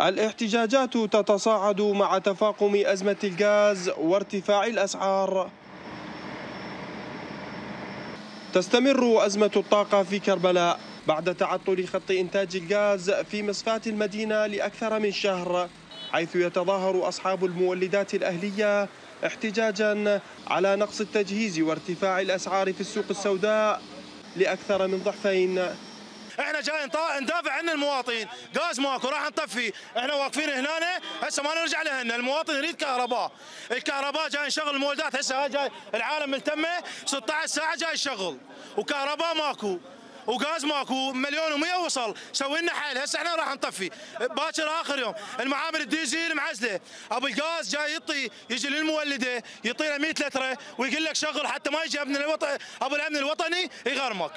الاحتجاجات تتصاعد مع تفاقم أزمة الغاز وارتفاع الأسعار. تستمر أزمة الطاقة في كربلاء بعد تعطل خط إنتاج الغاز في مصفاة المدينة لأكثر من شهر حيث يتظاهر أصحاب المولدات الأهلية احتجاجا على نقص التجهيز وارتفاع الأسعار في السوق السوداء لأكثر من ضعفين. إحنا جاي ندافع عن المواطنين. غاز ماكو راح نطفي. إحنا واقفين هنا هسه ما نرجع لهن المواطن يريد كهرباء. الكهرباء جاي نشغل المولدات. هسه جاي العالم ملتمه. 16 ساعة جاي يشغل. وكهرباء ماكو. وغاز ماكو. مليون و100 وصل. سوي لنا حل هسه إحنا راح نطفي. باكر آخر يوم. المعامل الديزل معزله أبو الغاز جاي يعطي يجي للمولدة يعطينا 100 لترة ويقول لك شغل حتى ما يجي ابن الوطن أبو الأمن الوطني يغرمك.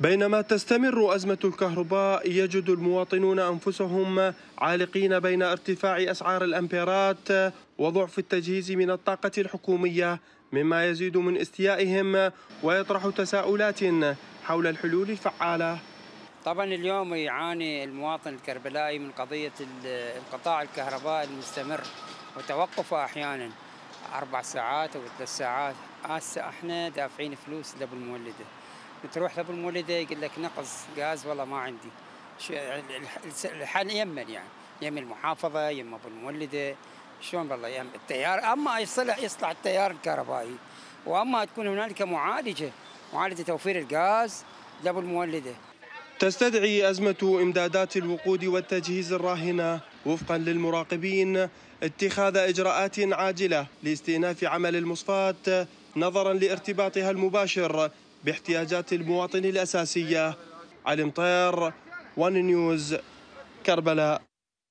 بينما تستمر أزمة الكهرباء يجد المواطنون أنفسهم عالقين بين ارتفاع أسعار الأمبيرات وضعف التجهيز من الطاقة الحكومية مما يزيد من استيائهم ويطرح تساؤلات حول الحلول الفعالة. طبعا اليوم يعاني المواطن الكربلائي من قضية انقطاع الكهرباء المستمر وتوقفه أحيانا. أربع ساعات أو ثلاث ساعات هسه إحنا دافعين فلوس لابو المولدة. بتروح لابو المولدة يقول لك نقص غاز والله ما عندي. الحل يمن يعني يم المحافظة يم أبو المولدة. شلون والله يم التيار أما يصلح يصلح التيار الكهربائي وأما تكون هنالك معالجة معالجة توفير الغاز لأبو المولدة. تستدعي أزمة إمدادات الوقود والتجهيز الراهنة وفقا للمراقبين اتخاذ إجراءات عاجلة لاستئناف عمل المصفاة نظرا لارتباطها المباشر باحتياجات المواطن الأساسية. علي مطير وان نيوز كربلاء.